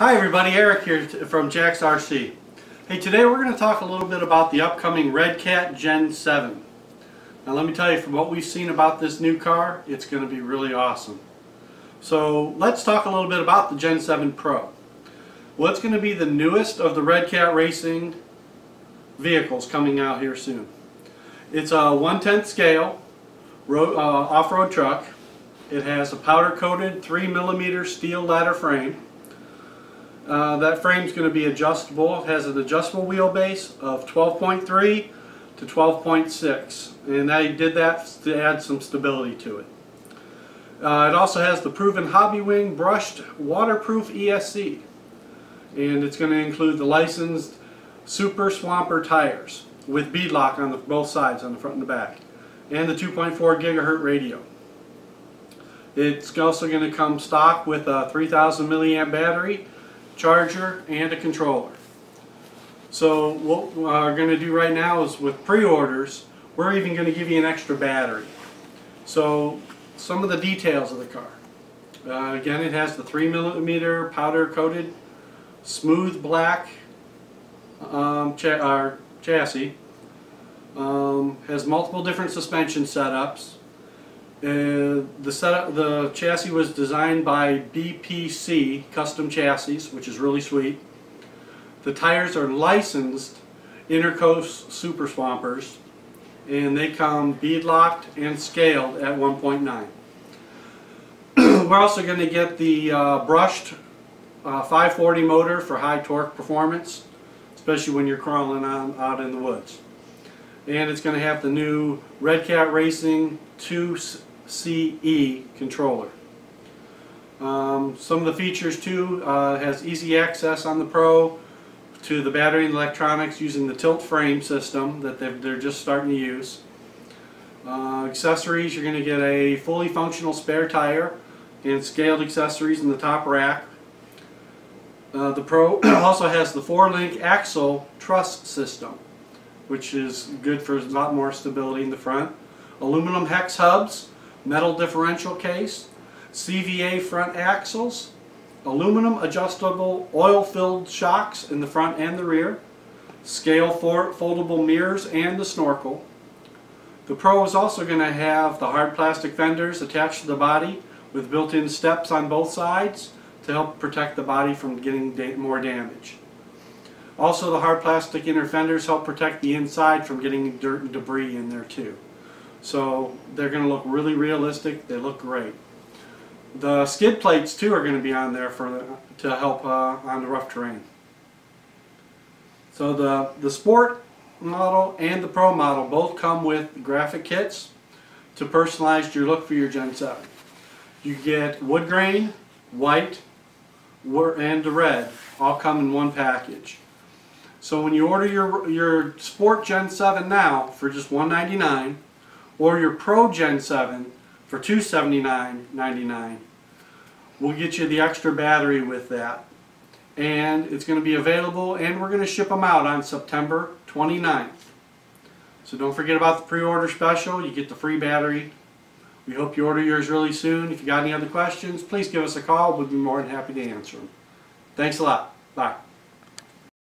Hi everybody, Eric here from Jak's RC. Hey, today we're going to talk a little bit about the upcoming Redcat Gen 7. Now let me tell you, from what we've seen about this new car, it's going to be really awesome. So let's talk a little bit about the Gen 7 Pro. Well, it's going to be the newest of the Redcat Racing vehicles coming out here soon. It's a 1 10th scale uh, off-road truck. It has a powder-coated 3 millimeter steel ladder frame. Uh, that frame is going to be adjustable. It has an adjustable wheelbase of 12.3 to 12.6 and I did that to add some stability to it. Uh, it also has the proven Hobbywing brushed waterproof ESC and it's going to include the licensed Super Swamper tires with beadlock on the, both sides on the front and the back and the 2.4 gigahertz radio. It's also going to come stock with a 3000 milliamp battery charger, and a controller. So what we're going to do right now is with pre-orders, we're even going to give you an extra battery. So some of the details of the car. Uh, again, it has the 3 millimeter powder coated smooth black um, cha chassis. Um, has multiple different suspension setups. Uh, the setup, the chassis was designed by BPC Custom Chassis, which is really sweet. The tires are licensed Intercoast Super Swampers, and they come beadlocked and scaled at 1.9. We're also going to get the uh, brushed uh, 540 motor for high torque performance, especially when you're crawling on, out in the woods. And it's going to have the new Redcat Racing 2 CE controller. Um, some of the features too uh, has easy access on the Pro to the battery and electronics using the tilt frame system that they're just starting to use. Uh, accessories, you're going to get a fully functional spare tire and scaled accessories in the top rack. Uh, the Pro also has the four-link axle truss system, which is good for a lot more stability in the front. Aluminum hex hubs metal differential case, CVA front axles, aluminum adjustable oil-filled shocks in the front and the rear, scale foldable mirrors and the snorkel. The Pro is also going to have the hard plastic fenders attached to the body with built-in steps on both sides to help protect the body from getting da more damage. Also the hard plastic inner fenders help protect the inside from getting dirt and debris in there too. So they're going to look really realistic. They look great. The skid plates too are going to be on there for to help uh, on the rough terrain. So the, the Sport model and the Pro model both come with graphic kits to personalize your look for your Gen 7. You get wood grain, white, and the red all come in one package. So when you order your, your Sport Gen 7 now for just $199, or your Pro Gen 7 for $279.99. We'll get you the extra battery with that. And it's going to be available and we're going to ship them out on September 29th. So don't forget about the pre-order special. You get the free battery. We hope you order yours really soon. If you got any other questions, please give us a call. we'd be more than happy to answer them. Thanks a lot. Bye.